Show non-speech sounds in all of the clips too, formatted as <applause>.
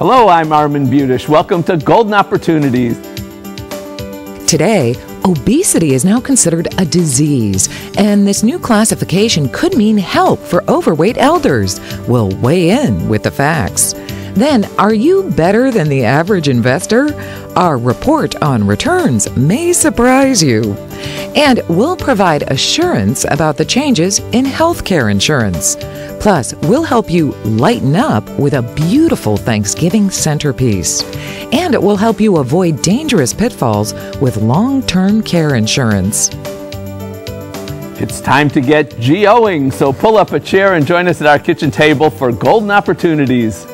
Hello, I'm Armond Budish. Welcome to Golden Opportunities. Today, obesity is now considered a disease, and this new classification could mean help for overweight elders. We'll weigh in with the facts. Then, are you better than the average investor? Our report on returns may surprise you. And we'll provide assurance about the changes in healthcare insurance. Plus, we'll help you lighten up with a beautiful Thanksgiving centerpiece. And it will help you avoid dangerous pitfalls with long term care insurance. It's time to get GOing, so pull up a chair and join us at our kitchen table for Golden Opportunities.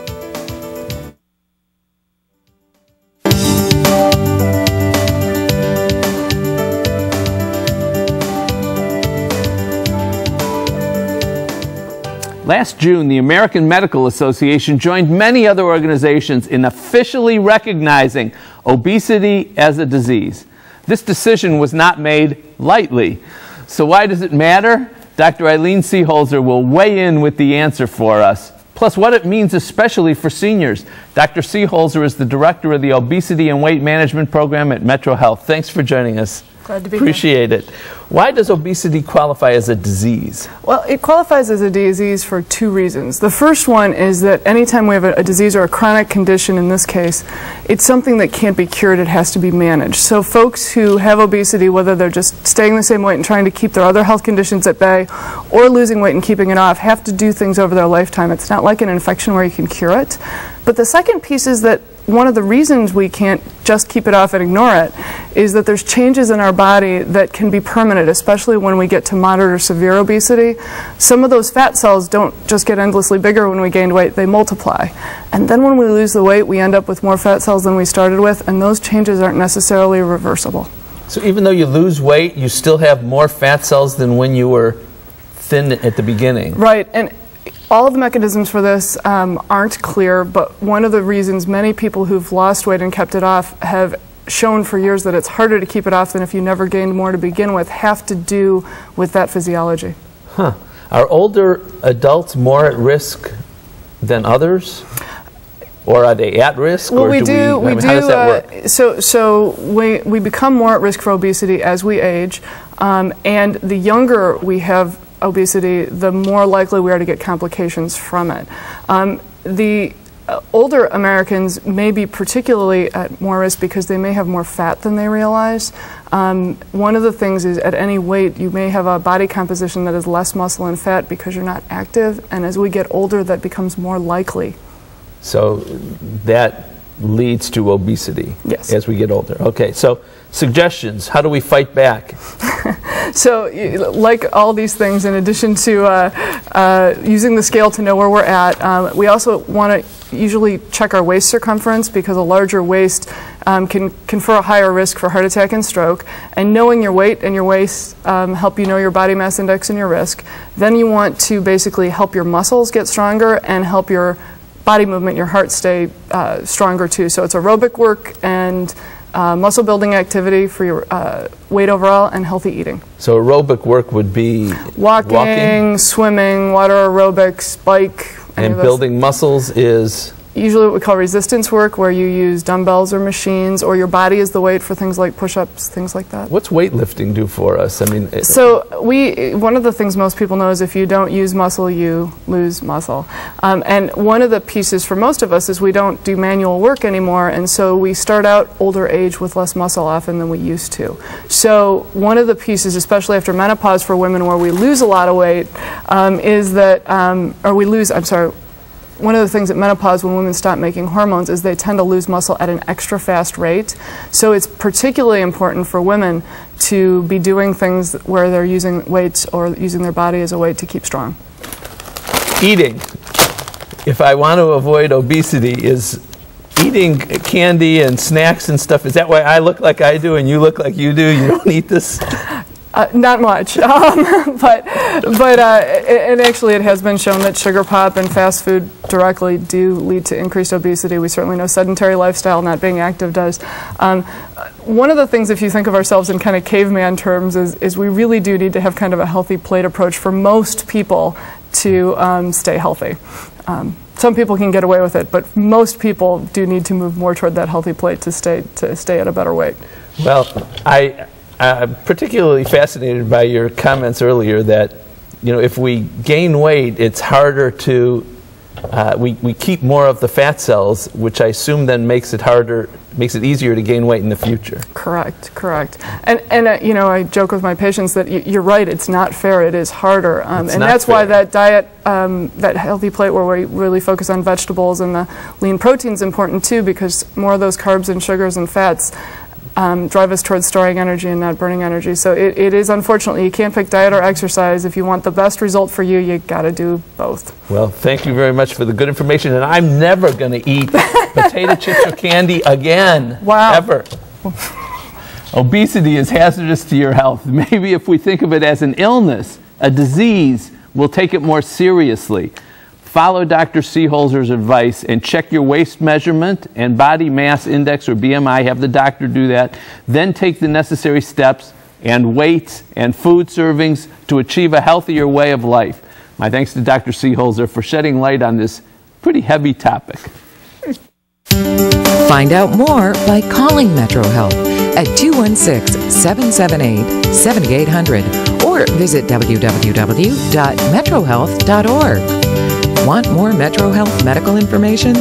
Last June, the American Medical Association joined many other organizations in officially recognizing obesity as a disease. This decision was not made lightly. So, why does it matter? Dr. Eileen Seeholzer will weigh in with the answer for us, plus, what it means especially for seniors. Dr. Seeholzer is the director of the Obesity and Weight Management Program at Metro Health. Thanks for joining us. Glad to be Appreciate here. it. Why does obesity qualify as a disease? Well, it qualifies as a disease for two reasons. The first one is that anytime we have a, a, disease or a chronic condition in this case, it's something that can't be cured, it has to be managed. So folks who have obesity, whether they're just staying the same weight and trying to keep their other health conditions at bay or losing weight and keeping it off, have to do things over their lifetime. It's not like an infection where you can cure it. But the second piece is that one of the reasons we can't just keep it off and ignore it is that there's changes in our body that can be permanent, especially when we get to moderate or severe obesity. Some of those fat cells don't just get endlessly bigger when we gain weight, they multiply. And then when we lose the weight, we end up with more fat cells than we started with, and those changes aren't necessarily reversible. So even though you lose weight, you still have more fat cells than when you were thin at the beginning. Right. And all of the mechanisms for this um, aren't clear, but one of the reasons many people who've lost weight and kept it off have shown for years that it's harder to keep it off than if you never gained more to begin with have to do with that physiology. Huh. Are older adults more at risk than others? Or are they at risk? Well, we do. We, we I mean, do. Uh, so, so we we become more at risk for obesity as we age, um, and the younger we have obesity, the more likely we are to get complications from it. Um, the uh, older Americans may be particularly at more risk because they may have more fat than they realize. Um, one of the things is at any weight, you may have a body composition that is less muscle and fat because you're not active, and as we get older, that becomes more likely. So that leads to obesity yes. as we get older. Okay, so suggestions. How do we fight back? <laughs> so, like all these things, in addition to uh, uh, using the scale to know where we're at, um, we also want to usually check our waist circumference because a larger waist um, can confer a higher risk for heart attack and stroke. And knowing your weight and your waist um, help you know your body mass index and your risk. Then you want to basically help your muscles get stronger and help your body movement, your heart stay uh, stronger too. So it's aerobic work and uh, muscle building activity for your uh, weight overall and healthy eating. So aerobic work would be walking, walking? swimming, water aerobics, bike. And building muscles is usually what we call resistance work, where you use dumbbells or machines, or your body is the weight for things like push-ups, things like that. What's weightlifting do for us? I mean, so we one of the things most people know is if you don't use muscle, you lose muscle. Um, and one of the pieces for most of us is we don't do manual work anymore, and so we start out older age with less muscle often than we used to. So one of the pieces, especially after menopause for women, where we lose a lot of weight, um, is that, um, or we lose, I'm sorry one of the things at menopause when women stop making hormones is they tend to lose muscle at an extra fast rate. So it's particularly important for women to be doing things where they're using weights or using their body as a weight to keep strong. Eating. If I want to avoid obesity, is eating candy and snacks and stuff, is that why I look like I do and you look like you do? You don't eat this? Uh, not much, <laughs> um, but but uh, and actually it has been shown that sugar pop and fast food directly do lead to increased obesity. We certainly know sedentary lifestyle, not being active, does. Um, one of the things, if you think of ourselves in kind of caveman terms, is, is we really do need to have kind of a healthy plate approach for most people to um, stay healthy. Um, some people can get away with it, but most people do need to move more toward that healthy plate to stay to stay at a better weight. Well, I, I'm particularly fascinated by your comments earlier that, you know, if we gain weight, it's harder to, uh, we, we keep more of the fat cells, which I assume then makes it harder, makes it easier to gain weight in the future. Correct, correct. And, and uh, you know, I joke with my patients that you're right, it's not fair, it is harder. Um, and that's why that diet, um, that healthy plate where we really focus on vegetables and the lean protein is important too, because more of those carbs and sugars and fats um, drive us towards storing energy and not burning energy. So it, it is unfortunately, you can't pick diet or exercise. If you want the best result for you, you got to do both. Well, thank you very much for the good information, and I'm never going to eat <laughs> potato chips or candy again. Wow. Ever. Obesity is hazardous to your health. <laughs> Maybe if we think of it as an illness, a disease, we'll take it more seriously. Follow Dr. Seeholzer's advice and check your waist measurement and body mass index or BMI. Have the doctor do that. Then take the necessary steps and weights and food servings to achieve a healthier way of life. My thanks to Dr. Seeholzer for shedding light on this pretty heavy topic. Find out more by calling Metro Health at 216 778 7800 or visit www.metrohealth.org. Want more Metro Health medical information?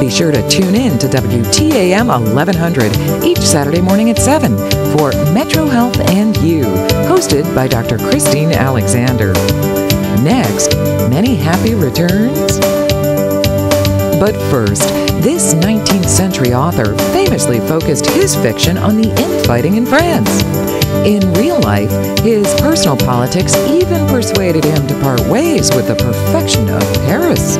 Be sure to tune in to WTAM 1100 each Saturday morning at 7 for Metro Health and You, hosted by Dr. Christine Alexander. Next, many happy returns. But first, this 19th century author famously focused his fiction on the infighting in France. In real life, his personal politics even persuaded him to part ways with the perfection of Paris.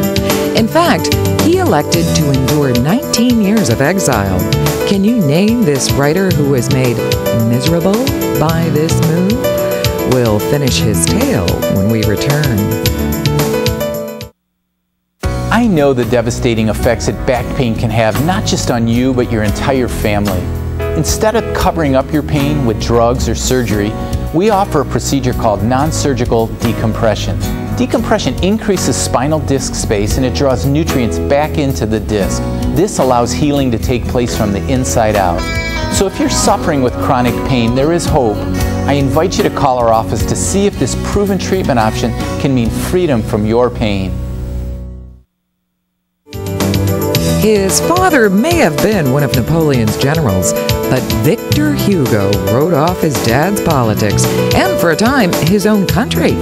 In fact, he elected to endure 19 years of exile. Can you name this writer who was made miserable by this move? We'll finish his tale when we return. I know the devastating effects that back pain can have not just on you, but your entire family. Instead of covering up your pain with drugs or surgery, we offer a procedure called non surgical decompression. Decompression increases spinal disc space and it draws nutrients back into the disc. This allows healing to take place from the inside out. So if you're suffering with chronic pain, there is hope. I invite you to call our office to see if this proven treatment option can mean freedom from your pain. His father may have been one of Napoleon's generals, but Victor Hugo wrote off his dad's politics and, for a time, his own country.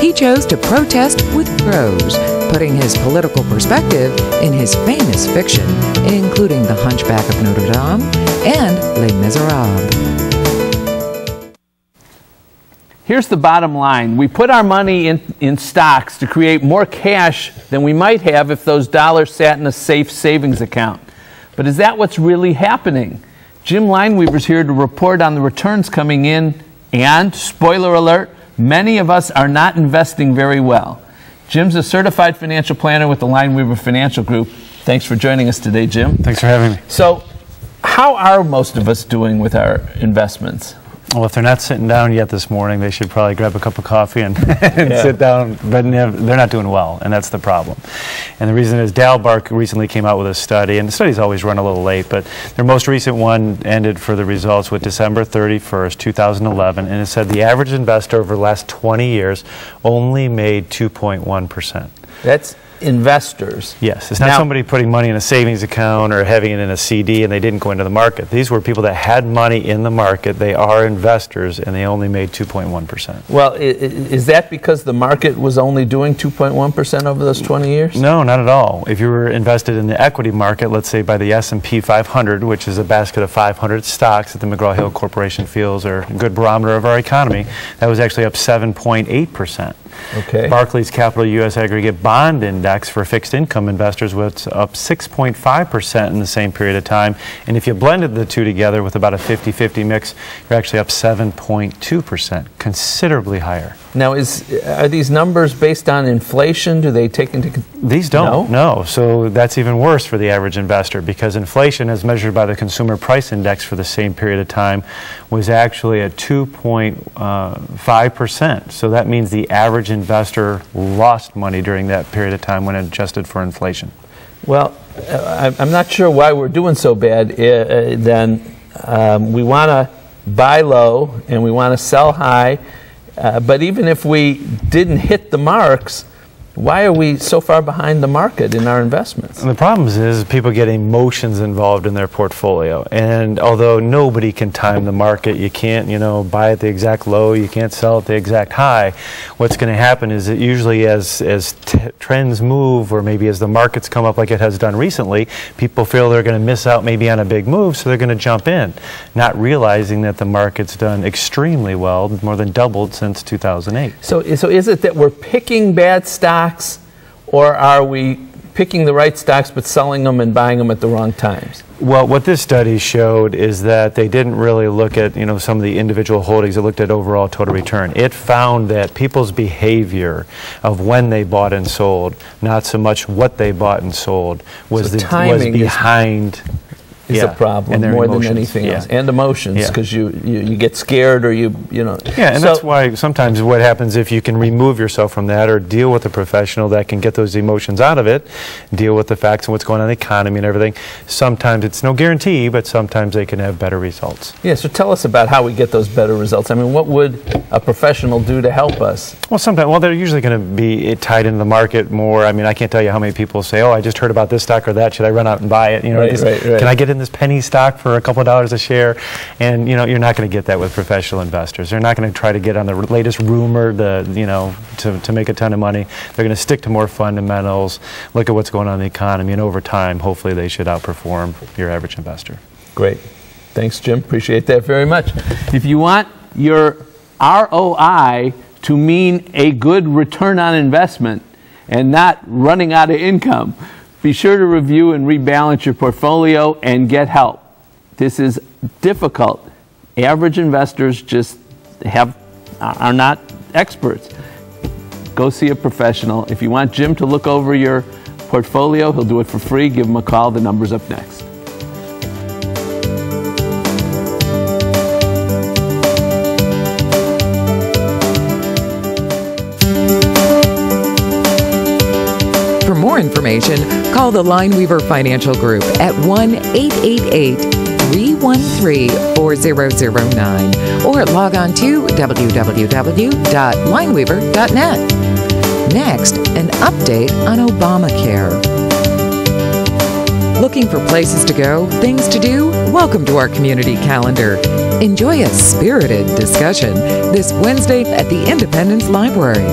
He chose to protest with prose, putting his political perspective in his famous fiction, including The Hunchback of Notre Dame and Les Miserables. Here's the bottom line. We put our money in, in stocks to create more cash than we might have if those dollars sat in a safe savings account. But is that what's really happening? Jim Lineweaver's here to report on the returns coming in, and, spoiler alert, many of us are not investing very well. Jim's a certified financial planner with the Lineweaver Financial Group. Thanks for joining us today, Jim. Thanks for having me. So, how are most of us doing with our investments? Well, if they're not sitting down yet this morning, they should probably grab a cup of coffee and, <laughs> and Yeah. sit down. But they're not doing well, and that's the problem. And the reason is Dalbar recently came out with a study, and the studies always run a little late, but their most recent one ended for the results with December 31st, 2011, and it said the average investor over the last 20 years only made 2.1 percent. That's investors. Yes, it's not Now- somebody putting money in a savings account or having it in a CD and they didn't go into the market. These were people that had money in the market. They are investors and they only made 2.1%. Well, is that because the market was only doing 2.1% over those 20 years? No, not at all. If you were invested in the equity market, let's say by the S&P 500, which is a basket of 500 stocks that the McGraw-Hill Corporation feels are a good barometer of our economy, that was actually up 7.8%. Okay. Barclays Capital U.S. Aggregate Bond Index for fixed income investors was up 6.5% in the same period of time. And if you blended the two together with about a 50 50 mix, you're actually up 7.2%, considerably higher. Now, is are these numbers based on inflation? Do they take into These don't, no. So that's even worse for the average investor because inflation, as measured by the Consumer Price Index for the same period of time, was actually at 2.5%. So that means the average investor lost money during that period of time when adjusted for inflation. Well, uh, I- I'm not sure why we're doing so bad. Uh, uh, then um, we want to buy low and we want to sell high. Uh, but even if we didn't hit the marks, why are we so far behind the market in our investments? And the problem is people get emotions involved in their portfolio. And although nobody can time the market, you can't, you know, buy at the exact low, you can't sell at the exact high. What's going to happen is that usually as, as t- trends move or maybe as the markets come up like it has done recently, people feel they're going to miss out maybe on a big move, so they're going to jump in, not realizing that the market's done extremely well, more than doubled since 2008. So, so is it that we're picking bad stocks, or are we picking the right stocks but selling them and buying them at the wrong times? Well, what this study showed is that they didn't really look at, you know, some of the individual holdings. It looked at overall total return. It found that people's behavior of when they bought and sold, not so much what they bought and sold, was, So the, was behind Is yeah, a problem more than anything yeah. else, and emotions Yeah. because you, you you get scared or you you know. Yeah, and So- that's why sometimes what happens if you can remove yourself from that or deal with a professional that can get those emotions out of it, deal with the facts and what's going on in the economy and everything. Sometimes it's no guarantee, but sometimes they can have better results. Yeah, so tell us about how we get those better results. I mean, what would a professional do to help us? Well, sometimes, well, they're usually going to be tied into the market more. I mean, I can't tell you how many people say, "Oh, I just heard about this stock or that. Should I run out and buy it?" You know, Right, just, right, right. can I get in this penny stock for a couple of dollars a share? And you know, you're not going to get that with professional investors. They're not going to try to get on the latest rumor, the you know, to, to make a ton of money. They're going to stick to more fundamentals, look at what's going on in the economy, and over time, hopefully, they should outperform your average investor. Great. Thanks, Jim. Appreciate that very much. If you want your ROI to mean a good return on investment and not running out of income, be sure to review and rebalance your portfolio and get help. This is difficult. Average investors just have are not experts. Go see a professional. If you want Jim to look over your portfolio, he'll do it for free. Give him a call. The number's up next. For more information, call the Lineweaver Financial Group at 1 888 313 4009 or log on to www.lineweaver.net. Next, an update on Obamacare. Looking for places to go, things to do? Welcome to our community calendar. Enjoy a spirited discussion this Wednesday at the Independence Library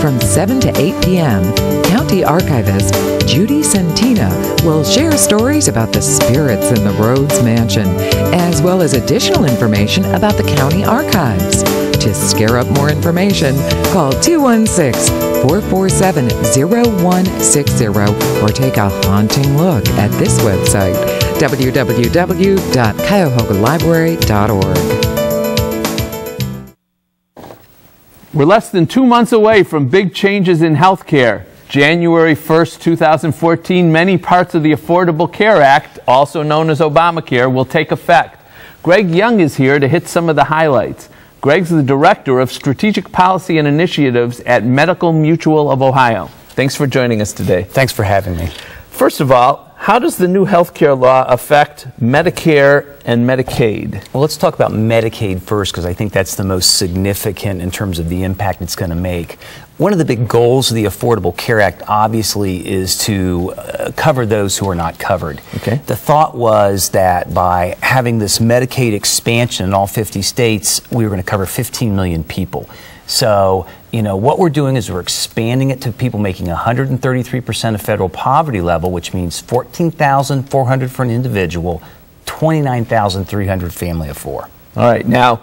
from 7 to 8 p.m. County Archivist Judy Cetina will share stories about the spirits in the Rhodes Mansion, as well as additional information about the county archives. To scare up more information, call 216 447 0160 or take a haunting look at this website www.cuyahoga.library.org. We're less than two months away from big changes in healthcare. January 1st, 2014, many parts of the Affordable Care Act, also known as Obamacare, will take effect. Greg Young is here to hit some of the highlights. Greg's the Director of Strategic Policy and Initiatives at Medical Mutual of Ohio. Thanks for joining us today. Thanks for having me. First of all, how does the new health care law affect Medicare and Medicaid? Well, let's talk about Medicaid first because I think that's the most significant in terms of the impact it's going to make. One of the big goals of the Affordable Care Act, obviously, is to uh, cover those who are not covered. Okay. The thought was that by having this Medicaid expansion in all 50 states, we were going to cover 15 million people. So, you know, what we're doing is we're expanding it to people making 133% of federal poverty level, which means 14,400 for an individual, 29,300 family of four. All right, now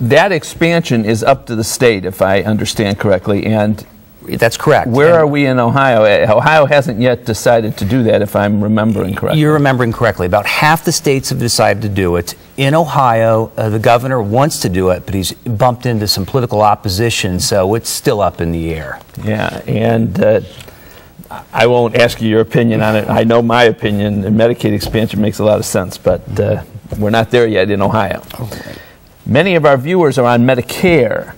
that expansion is up to the state, if I understand correctly, and That's correct. Where And- are we in Ohio? Ohio hasn't yet decided to do that, if I'm remembering correctly. You're remembering correctly. About half the states have decided to do it. In Ohio, uh, the governor wants to do it, but he's bumped into some political opposition, so it's still up in the air. Yeah, and uh, I won't ask you your opinion on it. I know my opinion. Medicaid expansion makes a lot of sense, but uh, we're not there yet in Ohio. Many of our viewers are on Medicare.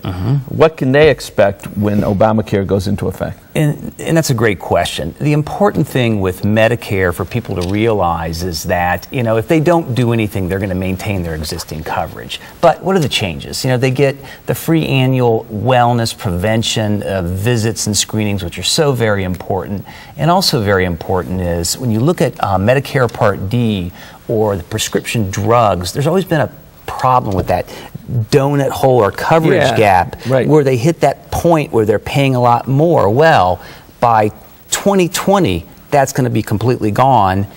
What can they expect when Obamacare goes into effect? And, and that's a great question. The important thing with Medicare for people to realize is that, you know, if they don't do anything, they're going to maintain their existing coverage. But what are the changes? You know, they get the free annual wellness prevention uh, visits and screenings, which are so very important. And also very important is when you look at uh, Medicare Part D or the prescription drugs, there's always been a problem with that donut hole or coverage Yeah, gap right. where they hit that point where they're paying a lot more. Well, by 2020, that's going to be completely gone.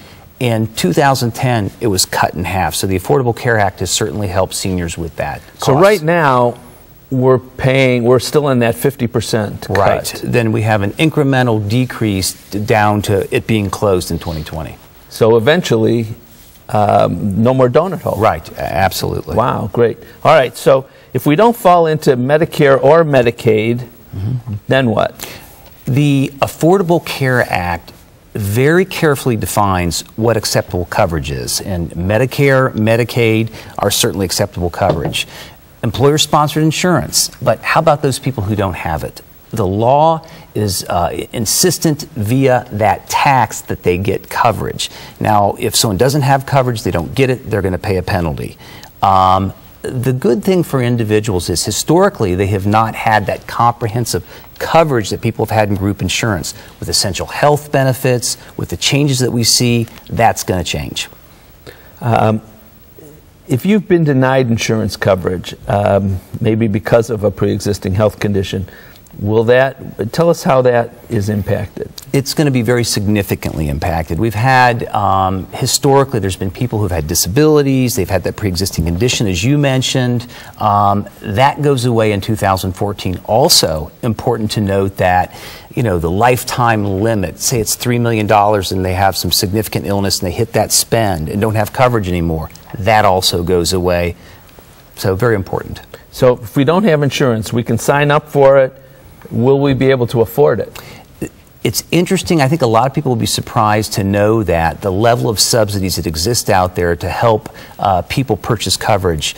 In 2010, it was cut in half. So the Affordable Care Act has certainly helped seniors with that. So right now, we're paying, we're still in that 50% cut. Right. Then we have an incremental decrease down to it being closed in 2020. So eventually, um, no more donut hole. Right. Absolutely. Wow, great. All right, so if we don't fall into Medicare or Medicaid, then what? The Affordable Care Act very carefully defines what acceptable coverage is, and Medicare, Medicaid are certainly acceptable coverage. Employer sponsored insurance, but how about those people who don't have it? The law is uh, insistent via that tax that they get coverage. Now, if someone doesn't have coverage, they don't get it, they're going to pay a penalty. Um, the good thing for individuals is historically they have not had that comprehensive coverage that people have had in group insurance. With essential health benefits, with the changes that we see, that's going to change. If you've been denied insurance coverage, um, maybe because of a pre-existing health condition, will that, tell us how that is impacted. It's going to be very significantly impacted. We've had, um, historically, there's been people who've had disabilities, they've had that pre existing condition, as you mentioned. Um, that goes away in 2014. Also, important to note that, you know, the lifetime limit, say it's $3 million and they have some significant illness and they hit that spend and don't have coverage anymore, that also goes away. So, very important. So if we don't have insurance, we can sign up for it. Will we be able to afford it? It's interesting. I think a lot of people will be surprised to know that the level of subsidies that exist out there to help uh, people purchase coverage,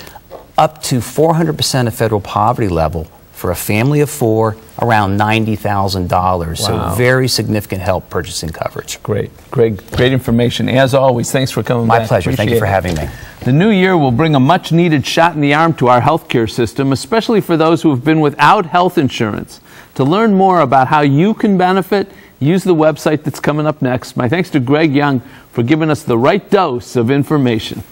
up to 400% of federal poverty level for a family of four, around $90,000. Wow. So, very significant help purchasing coverage. Great, great, great information. As always, thanks for coming My back. pleasure. Thank you for having me. The new year will bring a much needed shot in the arm to our healthcare system, especially for those who have been without health insurance. To learn more about how you can benefit, use the website that's coming up next. My thanks to Greg Young for giving us the right dose of information.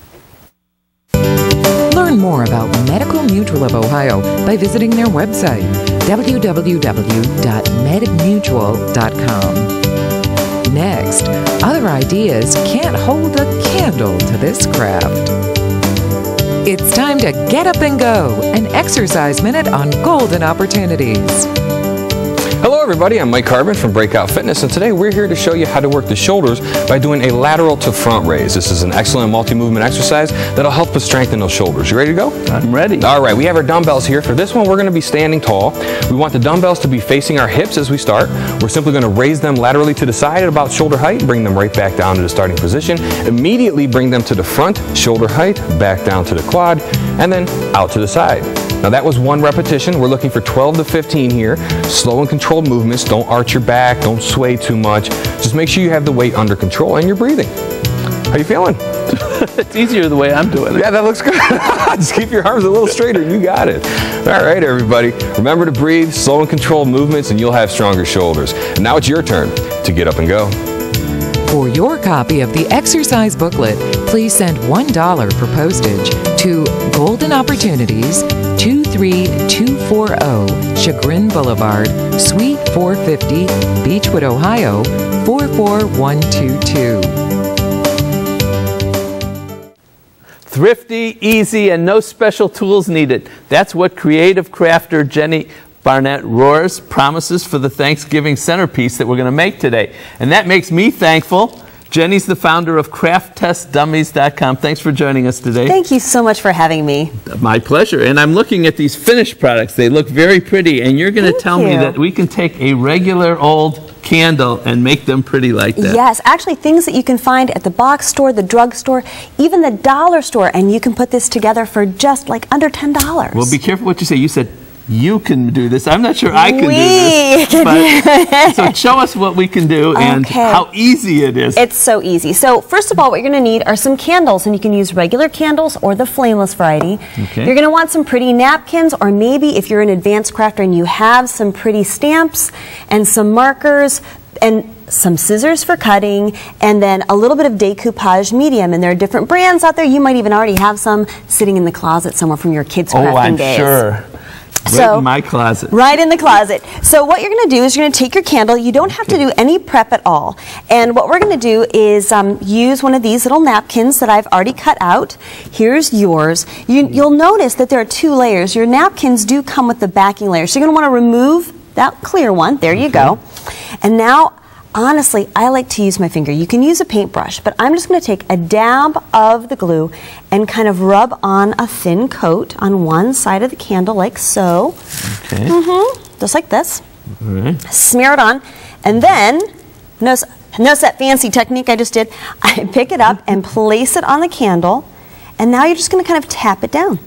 Learn more about Medical Mutual of Ohio by visiting their website, www.medmutual.com. Next, other ideas can't hold a candle to this craft. It's time to get up and go, an exercise minute on golden opportunities. Hello everybody, I'm Mike Carbon from Breakout Fitness and today we're here to show you how to work the shoulders by doing a lateral to front raise. This is an excellent multi-movement exercise that'll help us strengthen those shoulders. You ready to go? I'm ready. All right, we have our dumbbells here. For this one, we're gonna be standing tall. We want the dumbbells to be facing our hips as we start. We're simply gonna raise them laterally to the side at about shoulder height, bring them right back down to the starting position. Immediately bring them to the front, shoulder height, back down to the quad, and then out to the side. Now that was one repetition. We're looking for 12 to 15 here. Slow and controlled movements. Don't arch your back. Don't sway too much. Just make sure you have the weight under control and you're breathing. How you feeling? <laughs> It's easier the way I'm doing it. Yeah, that looks good. <laughs> Just keep your arms a little straighter you got it. All right, everybody. Remember to breathe, slow and controlled movements, and you'll have stronger shoulders. And now it's your turn to get up and go. For your copy of the exercise booklet, please send $1 for postage to Golden Opportunities, 23240 Chagrin Boulevard, Suite 450, Beachwood, Ohio, 44122. Thrifty, easy, and no special tools needed. That's what creative crafter Jenny Barnett Rohrs promises for the Thanksgiving centerpiece that we're going to make today. And that makes me thankful. Jenny's the founder of CraftTestDummies.com. Thanks for joining us today. Thank you so much for having me. My pleasure. And I'm looking at these finished products. They look very pretty. And you're going to tell me that we can take a regular old candle and make them pretty like that. Yes, actually things that you can find at the box store, the drug store, even the dollar store, and you can put this together for just like under $10. Well, be careful what you say. You said you can do this. I'm not sure I can We do this. can but- <laughs> so show us what we can do and Okay. how easy it is. It's so easy. So first of all, what you're going to need are some candles, and you can use regular candles or the flameless variety. Okay. You're going to want some pretty napkins, or maybe if you're an advanced crafter and you have some pretty stamps and some markers and some scissors for cutting, and then a little bit of decoupage medium. And there are different brands out there. You might even already have some sitting in the closet somewhere from your kids' crafting oh, I'm days. sure. Right So- in my closet. Right in the closet. So what you're going to do is you're going to take your candle. You don't have to do any prep at all. And what we're going to do is um, use one of these little napkins that I've already cut out. Here's yours. You, you'll notice that there are two layers. Your napkins do come with the backing layer. So you're going to want to remove that clear one. There you go. And now Honestly, I like to use my finger. You can use a paintbrush, but I'm just going to take a dab of the glue and kind of rub on a thin coat on one side of the candle like so. Okay. Mm-hmm. Just like this. All right. Smear it on. And then, notice, notice that fancy technique I just did? <laughs> I pick it up and place it on the candle. And now you're just going to kind of tap it down.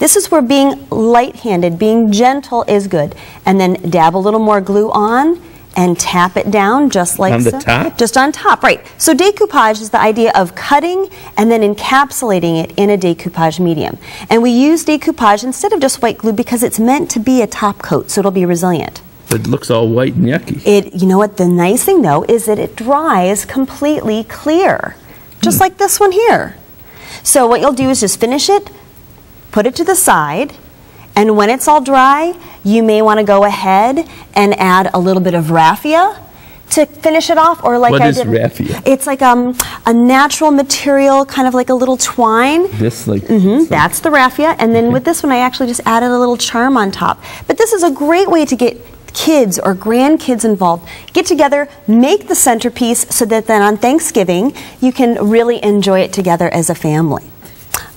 This is where being light-handed, being gentle is good. And then dab a little more glue on and tap it down just like On the so. top? Just on top, right. So decoupage is the idea of cutting and then encapsulating it in a decoupage medium. And we use decoupage instead of just white glue because it's meant to be a top coat, so it'll be resilient. It looks all white and yucky. It, you know what, the nice thing though is that it dries completely clear, just hmm. like this one here. So what you'll do is just finish it, put it to the side, and when it's all dry, you may want to go ahead and add a little bit of raffia to finish it off, or like What I is did. raffia? It's like um, a natural material, kind of like a little twine. This like Mhm, That's the raffia. And then with this one, I actually just added a little charm on top. But this is a great way to get kids or grandkids involved. Get together, make the centerpiece so that then on Thanksgiving, you can really enjoy it together as a family.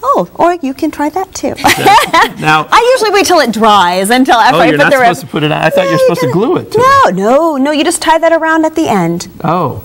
Oh, or you can try that too. <laughs> Now- I usually wait till it dries until after Oh, I you're put not the supposed to put it on. I thought you're supposed to glue it to No, no, no. You just tie that around at the end. Oh.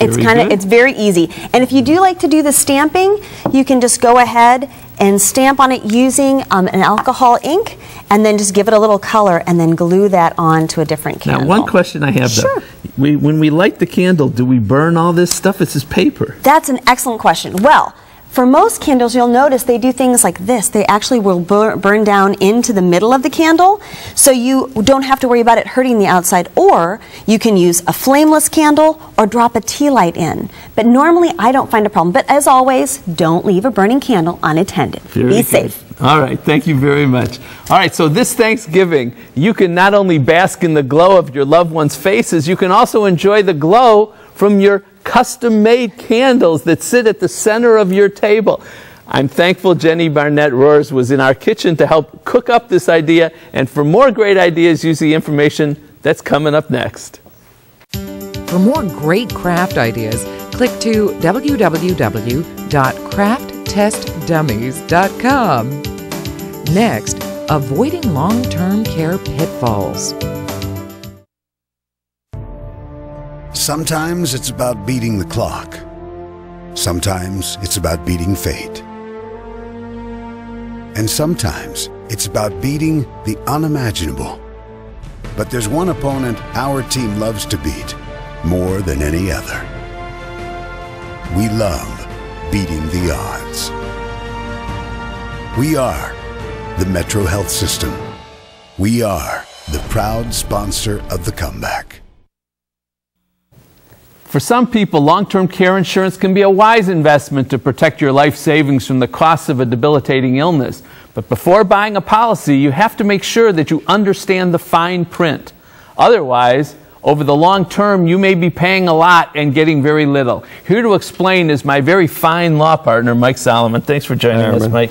It's kind of it's very easy. And if you do like to do the stamping, you can just go ahead and stamp on it using um, an alcohol ink, and then just give it a little color, and then glue that on to a different candle. Now, one question I have Sure. though. We, when we light the candle, do we burn all this stuff? This is paper. That's an excellent question. Well, for most candles, you'll notice they do things like this. They actually will bur- burn down into the middle of the candle, so you don't have to worry about it hurting the outside. Or you can use a flameless candle or drop a tea light in. But normally, I don't find a problem. But as always, don't leave a burning candle unattended. Very Be good. safe. All right, thank you very much. All right, so this Thanksgiving, you can not only bask in the glow of your loved ones' faces, you can also enjoy the glow from your custom made candles that sit at the center of your table. I'm thankful Jenny Barnett Rohrs was in our kitchen to help cook up this idea. And for more great ideas, use the information that's coming up next. For more great craft ideas, click to www.crafttestdummies.com. Next, avoiding long term care pitfalls. Sometimes it's about beating the clock. Sometimes it's about beating fate. And sometimes it's about beating the unimaginable. But there's one opponent our team loves to beat more than any other. We love beating the odds. We are the Metro Health System. We are the proud sponsor of the comeback. For some people, long term care insurance can be a wise investment to protect your life savings from the costs of a debilitating illness. But before buying a policy, you have to make sure that you understand the fine print. Otherwise, over the long term, you may be paying a lot and getting very little. Here to explain is my very fine law partner, Mike Solomon. Thanks for joining us, Mike.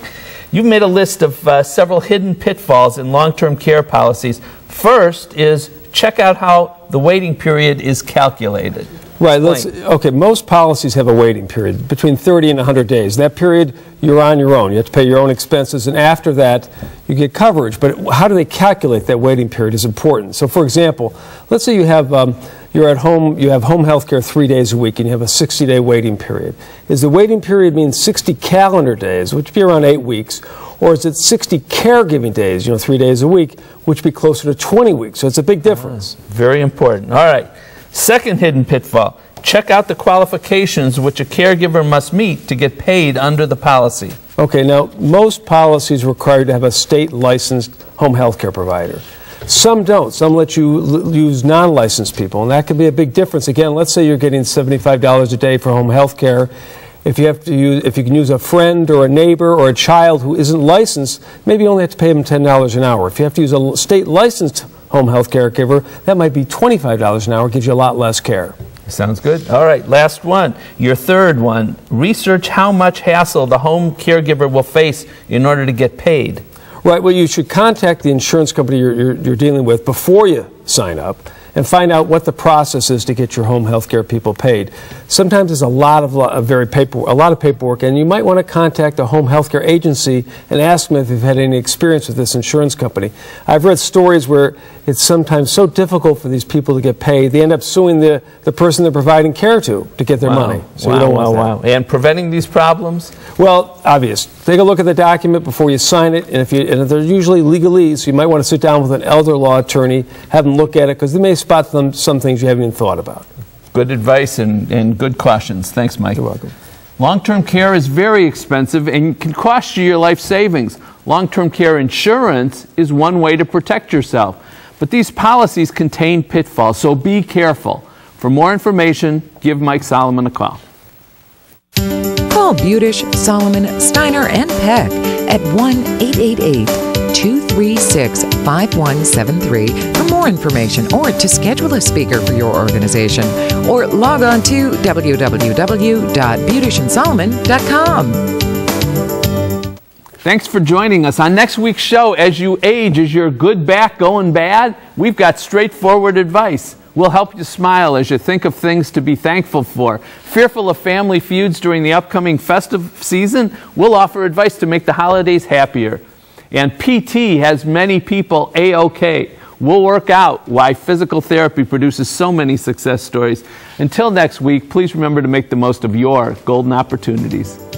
You've made a list of uh, several hidden pitfalls in long term care policies. First is check out how the waiting period is calculated. Right. Let's, okay. Most policies have a waiting period between 30 and 100 days. That period, you're on your own. You have to pay your own expenses, and after that, you get coverage. But how do they calculate that waiting period is important. So, for example, let's say you have um, you're at home, you have home health care three days a week, and you have a 60-day waiting period. Is the waiting period mean 60 calendar days, which would be around eight weeks, or is it 60 caregiving days, you know, three days a week, which would be closer to 20 weeks? So it's a big difference. Very important. All right. Second hidden pitfall check out the qualifications which a caregiver must meet to get paid under the policy. Okay, now most policies require you to have a state licensed home health care provider. Some don't. Some let you use non licensed people, and that can be a big difference. Again, let's say you're getting $75 a day for home health care. If you have to use, if you can use a friend or a neighbor or a child who isn't licensed, maybe you only have to pay them $10 an hour. If you have to use a state licensed home health care giver, that might be $25 an hour, gives you a lot less care. Sounds good. All right, last one. Your third one. Research how much hassle the home caregiver will face in order to get paid. Right, well, you should contact the insurance company you're, you're, you're dealing with before you sign up and find out what the process is to get your home health care people paid. Sometimes there's a lot of, of very paper, a lot of paperwork, and you might want to contact a home health care agency and ask them if they've had any experience with this insurance company. I've read stories where it's sometimes so difficult for these people to get paid, they end up suing the, the person they're providing care to to get their wow. money. So wow, wow, wow. And preventing these problems? Well, obvious. Take a look at the document before you sign it, and if you and they're usually legalese, so you might want to sit down with an elder law attorney, have them look at it, because they may spot them, some things you haven't even thought about. Good advice and, and good cautions. Thanks, Mike. You're welcome. Long-term care is very expensive and can cost you your life savings. Long-term care insurance is one way to protect yourself. But these policies contain pitfalls, so be careful. For more information, give Mike Solomon a call. Call Budish, Solomon, Steiner, and Peck at 1 888 236 5173 for more information or to schedule a speaker for your organization. Or log on to www.budishandsolomon.com. Thanks for joining us. On next week's show, as you age, is your good back going bad? We've got straightforward advice. We'll help you smile as you think of things to be thankful for. Fearful of family feuds during the upcoming festive season? We'll offer advice to make the holidays happier. And PT has many people A-OK. We'll work out why physical therapy produces so many success stories. Until next week, please remember to make the most of your golden opportunities.